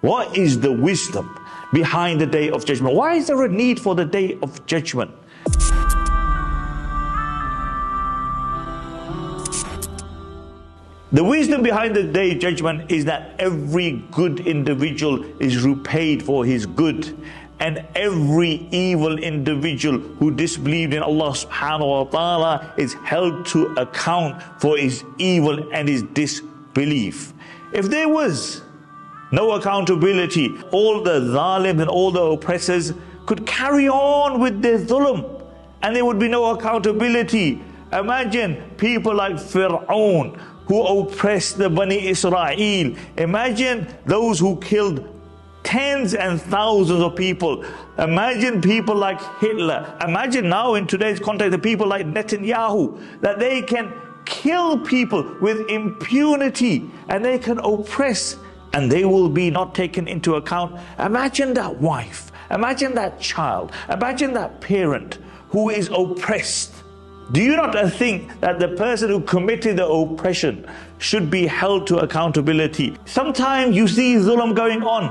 What is the wisdom behind the day of judgment? Why is there a need for the day of judgment? The wisdom behind the day of judgment is that every good individual is repaid for his good. And every evil individual who disbelieved in Allah subhanahu wa ta'ala is held to account for his evil and his disbelief. If there was no accountability. All the zalims and all the oppressors could carry on with their dhulm and there would be no accountability. Imagine people like Fir'aun who oppressed the Bani Israel. Imagine those who killed tens and thousands of people. Imagine people like Hitler. Imagine now in today's context the people like Netanyahu that they can kill people with impunity and they can oppress and they will be not taken into account. Imagine that wife, imagine that child, imagine that parent who is oppressed. Do you not think that the person who committed the oppression should be held to accountability? Sometimes you see dhulm going on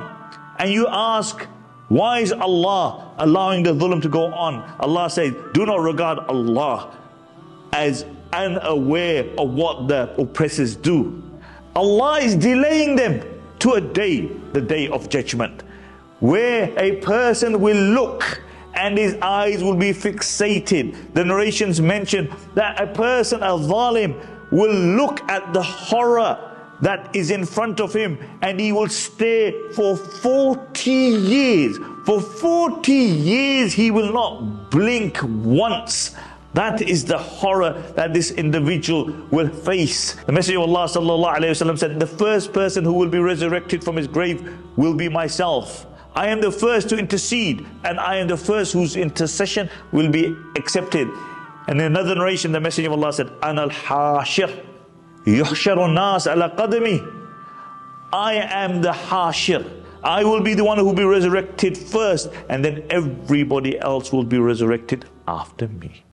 and you ask, why is Allah allowing the dhulm to go on? Allah says, do not regard Allah as unaware of what the oppressors do. Allah is delaying them to a day, the day of judgment, where a person will look and his eyes will be fixated. The narrations mention that a person, a zalim, will look at the horror that is in front of him and he will stare for 40 years. For 40 years he will not blink once that is the horror that this individual will face. The Messenger of Allah sallallahu said, the first person who will be resurrected from his grave will be myself. I am the first to intercede and I am the first whose intercession will be accepted. And in another narration, the Messenger of Allah said, Ana al-hashir, yuhsharu nas ala qadami. I am the hashir. I will be the one who will be resurrected first and then everybody else will be resurrected after me.